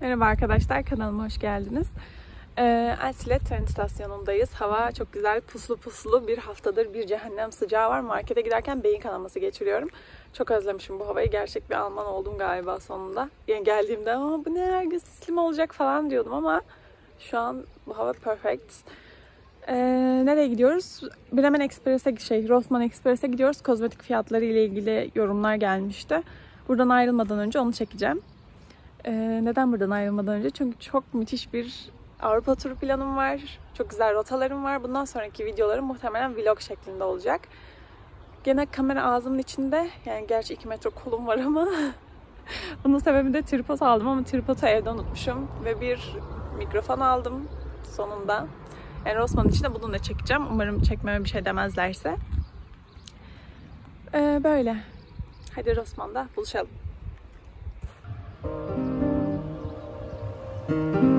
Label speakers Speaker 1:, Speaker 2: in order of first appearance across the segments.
Speaker 1: Merhaba arkadaşlar, kanalıma hoş geldiniz. Ee, Elsilet tren istasyonundayız. Hava çok güzel, puslu puslu. Bir haftadır bir cehennem sıcağı var. Markete giderken beyin kanaması geçiriyorum. Çok özlemişim bu havayı. Gerçek bir Alman oldum galiba sonunda. Yani geldiğimde ama bu ne her gün sisli mi olacak falan diyordum ama şu an bu hava perfect. Ee, nereye gidiyoruz? Bremen Express'e, şey, Rossmann Express'e gidiyoruz. Kozmetik fiyatları ile ilgili yorumlar gelmişti. Buradan ayrılmadan önce onu çekeceğim. Ee, neden buradan ayrılmadan önce? Çünkü çok müthiş bir Avrupa turu planım var. Çok güzel rotalarım var. Bundan sonraki videolarım muhtemelen vlog şeklinde olacak. Gene kamera ağzımın içinde. Yani gerçi 2 metre kolum var ama bunun sebebi de tripod aldım ama tripodu evde unutmuşum. Ve bir mikrofon aldım sonunda. Yani Rossmann için de bununla çekeceğim. Umarım çekmeme bir şey demezlerse. Ee, böyle. Hadi Rossmann'da buluşalım. Çok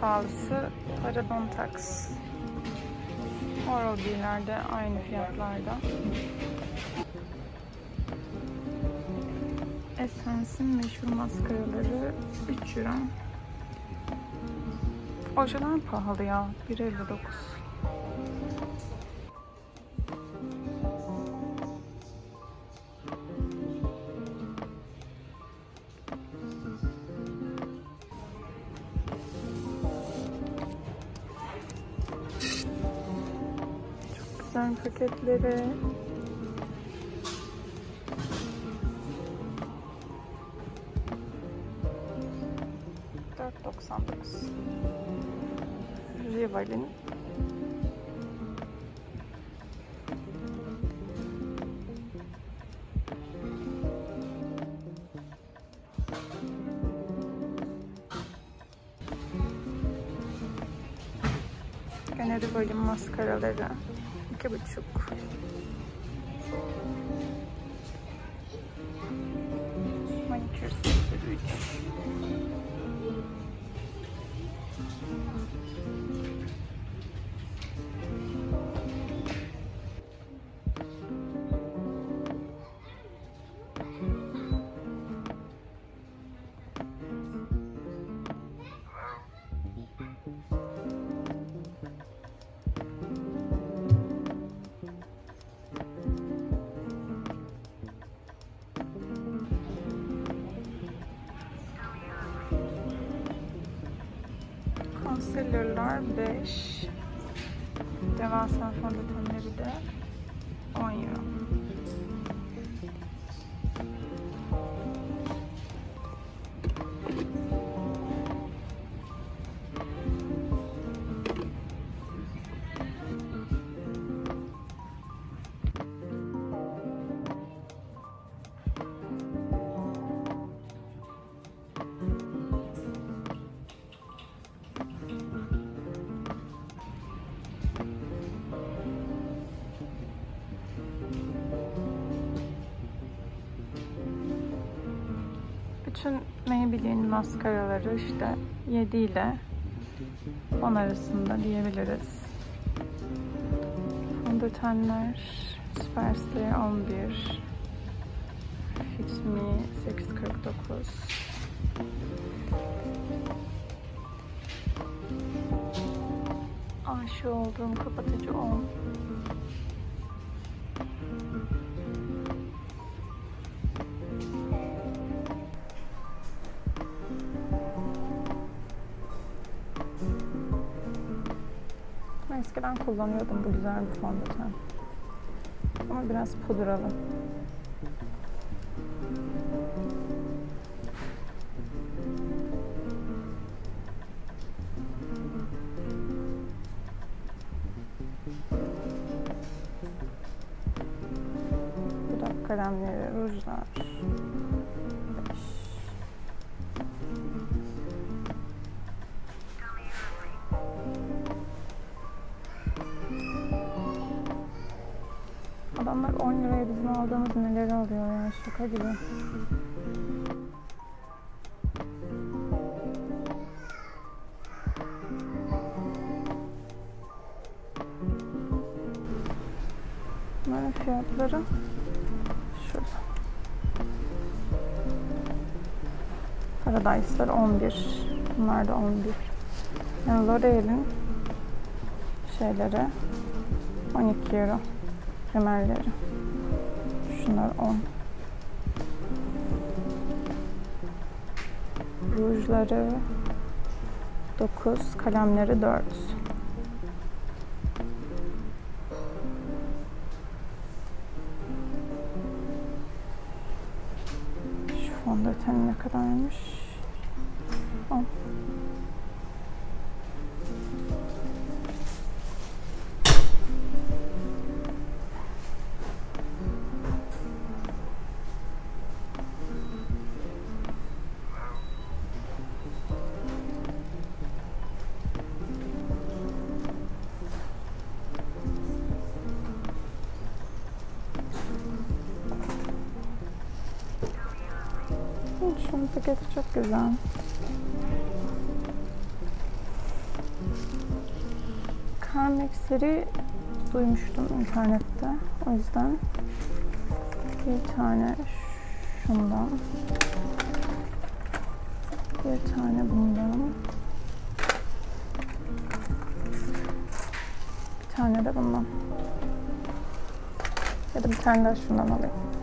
Speaker 1: pahalısı Paradon Tax. Oral-B'lerde aynı fiyatlarda. Essence'in meşhur maskaraları 3 euro. Ojeler pahalı ya. 1.59. Dokuz. Rival'in Gene Rival'in maskaraları. Şaka buçuk. Concealer'lar 5. Devasa fondötenleri de Bütün Maybelline maskaraları işte 7 ile 10 arasında diyebiliriz. Fondötenler Superstay 11 Fix Me 849 Aşık olduğum kapatıcı 10 eskiden kullanıyordum bu güzel bir fondöten. Ama biraz pudralı. Adamlar 10 liraya bizim aldığımız neleri alıyor ya şaka gibi. Bunların fiyatları şurada. Paradise'lar 11. Bunlar da 11. Yani L'Oreal'in şeyleri 12 euro kemerleri. Şunlar 10. Rujları 9, kalemleri 4. Şu fondöten ne kadarmış? Şunun paketi çok güzel. Carmex'leri duymuştum internette. O yüzden bir tane şundan bir tane bundan bir tane de bundan ya da bir tane daha şundan alayım.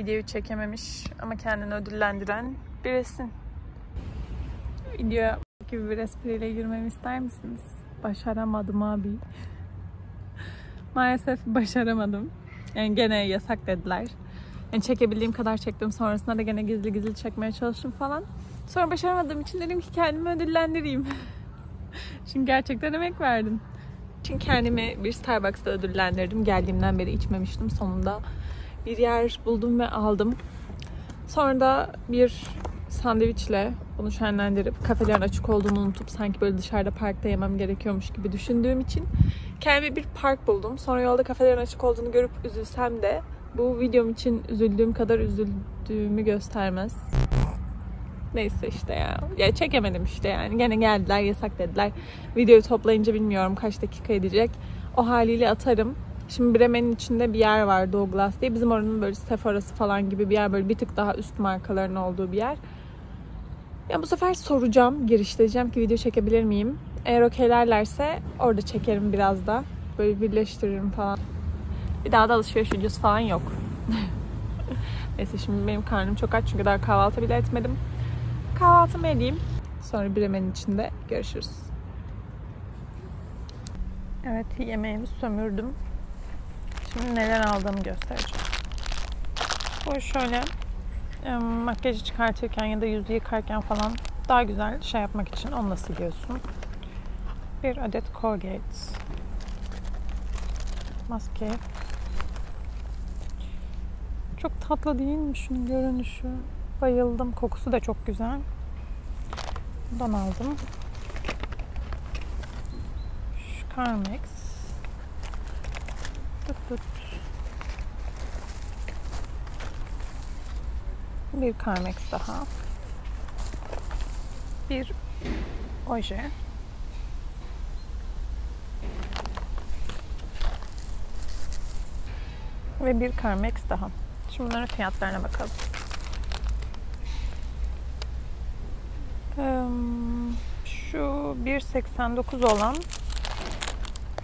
Speaker 1: Videoyu çekememiş ama kendini ödüllendiren birisin. Videoya gibi bir espriyle girmemi ister misiniz? Başaramadım abi. Maalesef başaramadım. Yani gene yasak dediler. Yani çekebildiğim kadar çektim. Sonrasında da gene gizli gizli çekmeye çalıştım falan. Sonra başaramadığım için dedim ki kendimi ödüllendireyim. Çünkü gerçekten emek verdim. Çünkü kendimi bir Starbucks'ta ödüllendirdim. Geldiğimden beri içmemiştim. Sonunda bir yer buldum ve aldım. Sonra da bir sandviçle bunu şenlendirip kafelerin açık olduğunu unutup sanki böyle dışarıda parkta yemem gerekiyormuş gibi düşündüğüm için kendime bir park buldum. Sonra yolda kafelerin açık olduğunu görüp üzülsem de bu videom için üzüldüğüm kadar üzüldüğümü göstermez. Neyse işte ya. Ya çekemedim işte yani. Gene geldiler yasak dediler. Videoyu toplayınca bilmiyorum kaç dakika edecek. O haliyle atarım. Şimdi Bremen'in içinde bir yer var Douglas diye. Bizim oranın böyle Sephora'sı falan gibi bir yer. Böyle bir tık daha üst markaların olduğu bir yer. Ya bu sefer soracağım. Girişte diyeceğim ki video çekebilir miyim? Eğer okeylerlerse orada çekerim biraz da. Böyle birleştiririm falan. Bir daha da alışveriş videosu falan yok. Neyse şimdi benim karnım çok aç çünkü daha kahvaltı bile etmedim. Kahvaltımı edeyim. Sonra Bremen'in içinde görüşürüz. Evet yemeğimi sömürdüm. Şimdi neler aldığımı göstereceğim. Bu şöyle makyajı çıkartırken ya da yüzü yıkarken falan daha güzel şey yapmak için onunla siliyorsun. Bir adet Colgate maske. Çok tatlı değil mi şunun görünüşü? Bayıldım. Kokusu da çok güzel. Bundan aldım. Şu Carmex. Bir Carmex daha. Bir oje. Ve bir Carmex daha. Şimdi bunların fiyatlarına bakalım. Şu 1.89 olan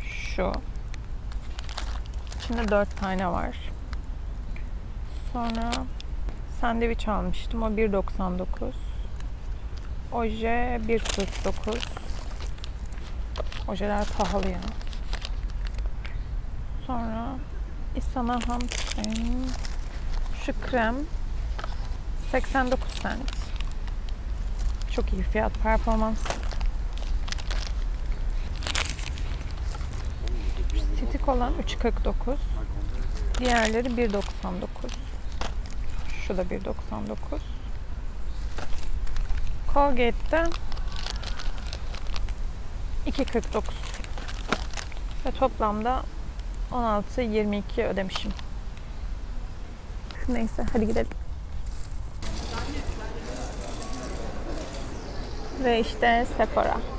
Speaker 1: şu. İçinde 4 tane var. Sonra sandviç almıştım. O 1.99. Oje 1.49. Ojeler pahalı ya. Sonra Isana Hamstring şu krem 89 cent. Çok iyi fiyat performans. Stick olan 3.49. Diğerleri 1.99. Şu da 1.99. Colgate'de 2.49. Ve toplamda 16.22 ödemişim. Neyse hadi gidelim. Ve işte Sephora.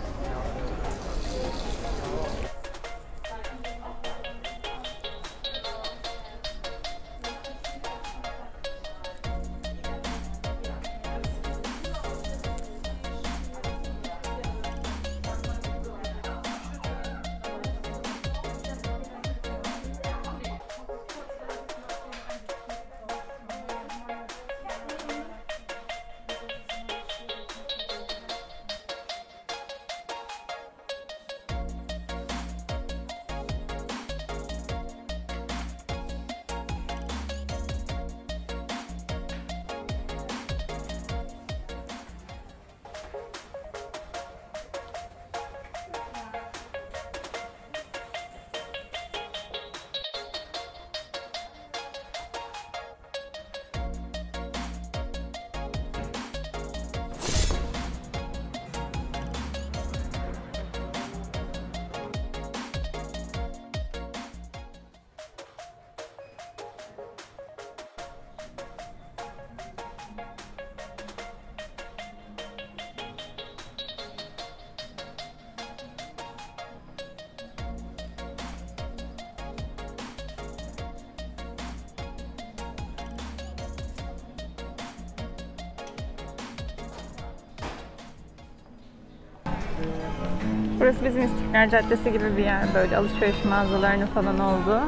Speaker 1: Burası bizim İstiklal Caddesi gibi bir yer. Böyle alışveriş mağazalarının falan olduğu.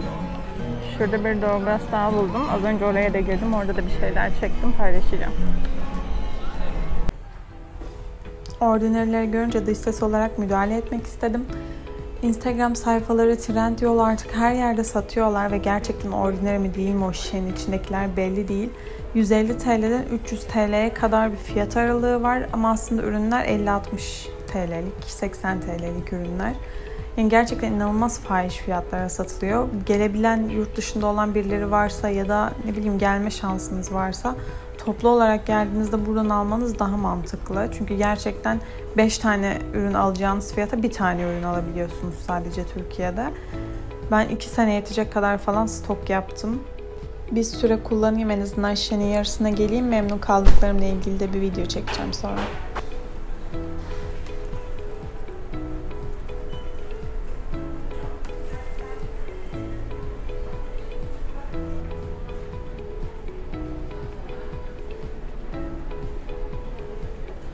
Speaker 1: Şurada bir Douglas daha buldum. Az önce oraya da girdim. Orada da bir şeyler çektim. Paylaşacağım. Ordinary'leri görünce dış ses olarak müdahale etmek istedim. Instagram sayfaları, Trendyol artık her yerde satıyorlar ve gerçekten ordinary mi değil mi o şişenin içindekiler belli değil. 150 TL'den 300 TL'ye kadar bir fiyat aralığı var ama aslında ürünler 50-60 TL'lik, 80 TL'lik ürünler. Yani gerçekten inanılmaz fahiş fiyatlara satılıyor. Gelebilen yurt dışında olan birileri varsa ya da ne bileyim gelme şansınız varsa toplu olarak geldiğinizde buradan almanız daha mantıklı. Çünkü gerçekten 5 tane ürün alacağınız fiyata bir tane ürün alabiliyorsunuz sadece Türkiye'de. Ben 2 sene yetecek kadar falan stok yaptım. Bir süre kullanayım en azından şişenin yarısına geleyim. Memnun kaldıklarımla ilgili de bir video çekeceğim sonra.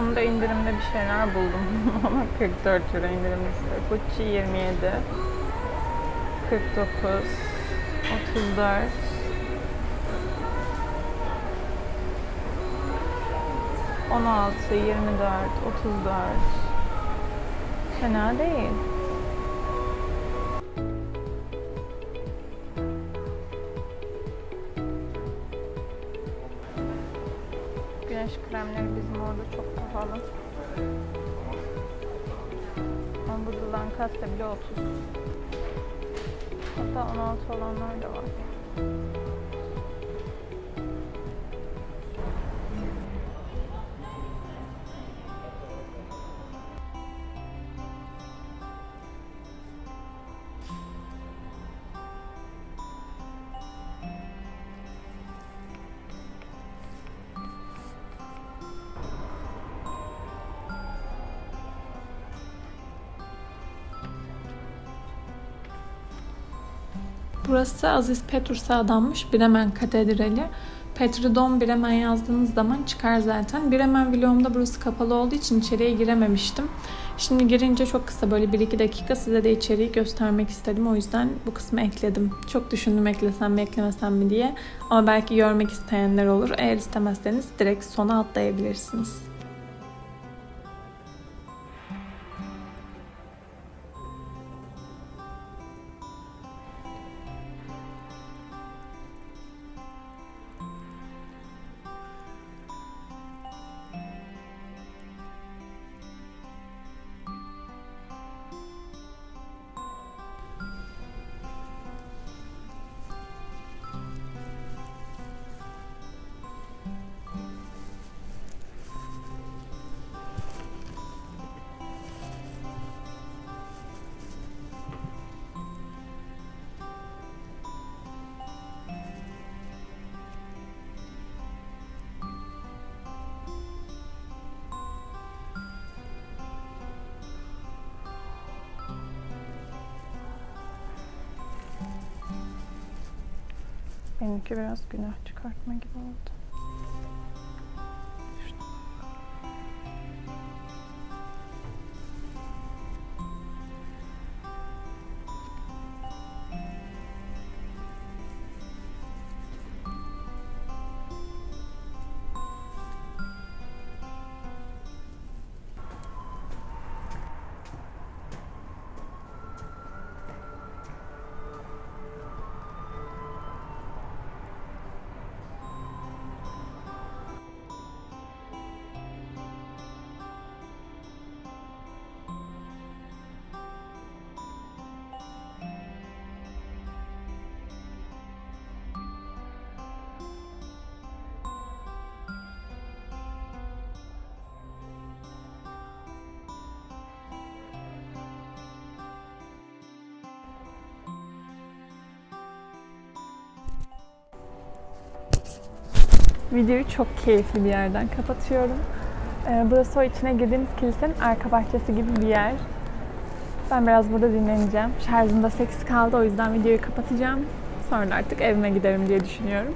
Speaker 1: Sonunda indirimde bir şeyler buldum. Ama 44 lira indirimlisi. Gucci 27, 49, 34, On altı, yirmi dört, otuz dört. Fena değil. Bile 30. Hatta 16 olanlar da var. Burası Aziz Petrus'a adanmış Bremen Katedrali. Petridon Bremen yazdığınız zaman çıkar zaten. Bremen vlogumda burası kapalı olduğu için içeriye girememiştim. Şimdi girince çok kısa böyle 1-2 dakika size de içeriği göstermek istedim. O yüzden bu kısmı ekledim. Çok düşündüm eklesem mi eklemesem mi diye. Ama belki görmek isteyenler olur. Eğer istemezseniz direkt sona atlayabilirsiniz. Benimki biraz günah çıkartma gibi oldu. Videoyu çok keyifli bir yerden kapatıyorum. Ee, burası o içine girdiğimiz kilisenin arka bahçesi gibi bir yer. Ben biraz burada dinleneceğim. Şarjım da 8 kaldı o yüzden videoyu kapatacağım. Sonra artık evime giderim diye düşünüyorum.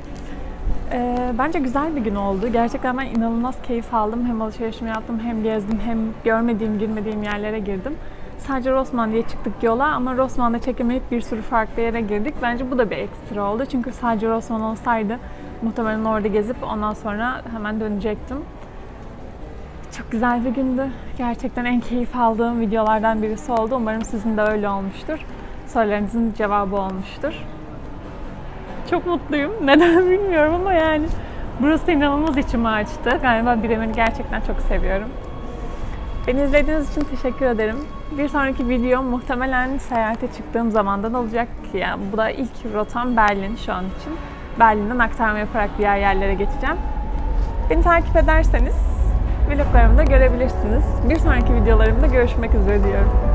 Speaker 1: Ee, bence güzel bir gün oldu. Gerçekten ben inanılmaz keyif aldım. Hem alışverişimi yaptım, hem gezdim, hem görmediğim, girmediğim yerlere girdim. sadece Rossmann diye çıktık yola ama Rossmann'da çekemeyip bir sürü farklı yere girdik. Bence bu da bir ekstra oldu. Çünkü sadece Rossmann olsaydı muhtemelen orada gezip ondan sonra hemen dönecektim. Çok güzel bir gündü. Gerçekten en keyif aldığım videolardan birisi oldu. Umarım sizin de öyle olmuştur. Sorularınızın cevabı olmuştur. Çok mutluyum. Neden bilmiyorum ama yani burası inanılmaz içimi açtı. Galiba Bremen'i gerçekten çok seviyorum. Beni izlediğiniz için teşekkür ederim. Bir sonraki video muhtemelen seyahate çıktığım zamandan olacak. Yani bu da ilk rotam Berlin şu an için. Berlin'den aktarma yaparak diğer yerlere geçeceğim. Beni takip ederseniz vloglarımı da görebilirsiniz. Bir sonraki videolarımda görüşmek üzere diyorum.